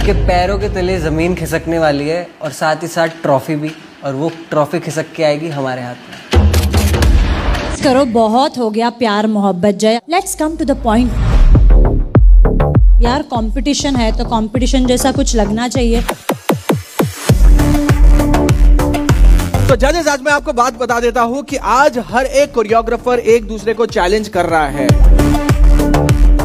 उनके पैरों के तले ज़मीन खिसकने वाली है और साथ ही साथ ट्रॉफी भी और वो ट्रॉफी खिसक के आएगी हमारे हाथ में। करो बहुत हो गया प्यार मोहब्बत जय। Let's come to the point यार कंपटीशन है तो कंपटीशन जैसा कुछ लगना चाहिए। तो जजेस आज मैं आपको बात बता देता हूँ कि आज हर एक कोरियोग्राफर एक दूसरे को चैलेंज कर रहा है।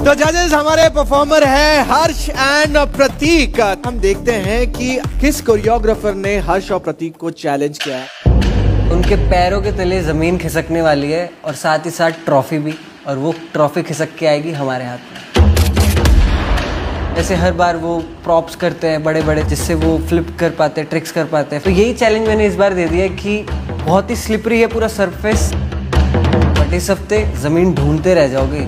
तो जजेस हमारे परफॉर्मर है हर्ष एंड प्रतीक। हम देखते हैं कि किस कोरियोग्राफर ने हर्ष और प्रतीक को चैलेंज किया है। उनके पैरों के तले ज़मीन खिसकने वाली है और साथ ही साथ ट्रॉफी भी, और वो ट्रॉफी खिसक के आएगी हमारे हाथ में। जैसे हर बार वो प्रॉप्स करते हैं बड़े बड़े जिससे वो फ्लिप कर पाते हैं ट्रिक्स कर पाते। हैं तो यही चैलेंज मैंने इस बार दे दिया कि बहुत ही स्लिपरी है पूरा सरफेस बट इस हफ़्ते ज़मीन ढूंढते रह जाओगे।